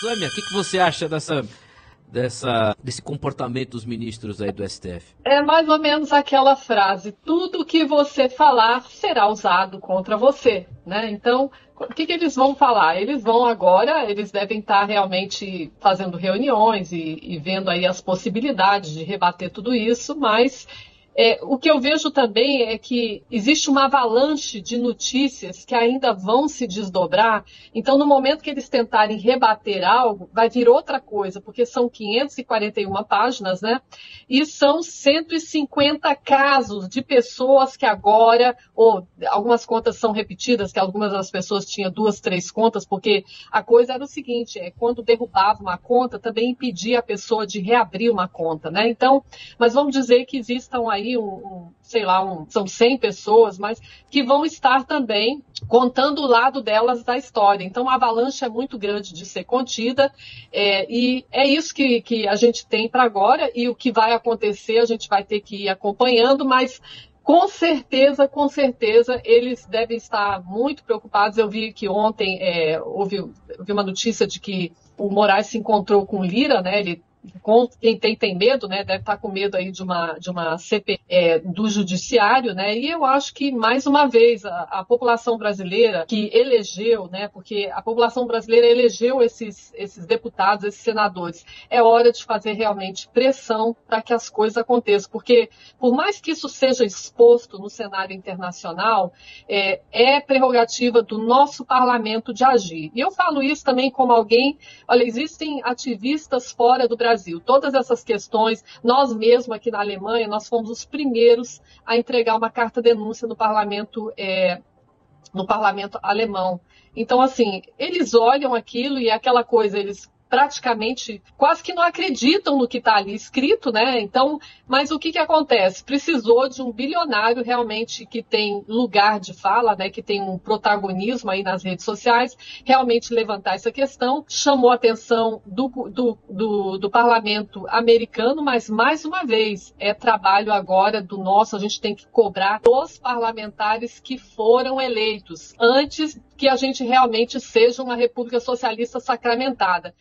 Sâmia, o que, que você acha dessa dessa, desse comportamento dos ministros aí do STF? É mais ou menos aquela frase: tudo que você falar será usado contra você, né? Então, o que, que eles vão falar? Eles vão agora, eles devem estar realmente fazendo reuniões e, e vendo aí as possibilidades de rebater tudo isso, mas é, o que eu vejo também é que existe uma avalanche de notícias que ainda vão se desdobrar. Então, no momento que eles tentarem rebater algo, vai vir outra coisa, porque são 541 páginas, né? E são 150 casos de pessoas que agora, ou algumas contas são repetidas, que algumas das pessoas tinham duas, três contas, porque a coisa era o seguinte: é quando derrubava uma conta, também impedia a pessoa de reabrir uma conta, né? Então, mas vamos dizer que existam aí aí, um, um, sei lá, um, são 100 pessoas, mas que vão estar também contando o lado delas da história. Então, a avalanche é muito grande de ser contida, é, e é isso que, que a gente tem para agora, e o que vai acontecer a gente vai ter que ir acompanhando, mas com certeza, com certeza, eles devem estar muito preocupados. Eu vi que ontem é, houve, houve, uma notícia de que o Moraes se encontrou com Lira, né? Ele quem tem, tem medo, né, deve estar com medo aí de uma, de uma CP é, do judiciário, né, e eu acho que, mais uma vez, a, a, população brasileira que elegeu, né, porque a população brasileira elegeu esses, esses deputados, esses senadores, é hora de fazer realmente pressão para que as coisas aconteçam, porque por mais que isso seja exposto no cenário internacional, é, é prerrogativa do nosso parlamento de agir. E eu falo isso também como alguém, olha, existem ativistas fora do Brasil Brasil. Todas essas questões, nós mesmos aqui na Alemanha, nós fomos os primeiros a entregar uma carta denúncia no parlamento, é, no parlamento alemão. Então, assim, eles olham aquilo e é aquela coisa, eles praticamente quase que não acreditam no que está ali escrito, né? Então, mas o que, que acontece? Precisou de um bilionário realmente que tem lugar de fala, né? Que tem um protagonismo aí nas redes sociais, realmente levantar essa questão, chamou a atenção do, do, do, do parlamento americano, mas mais uma vez é trabalho agora do nosso, a gente tem que cobrar dos parlamentares que foram eleitos antes que a gente realmente seja uma república socialista sacramentada.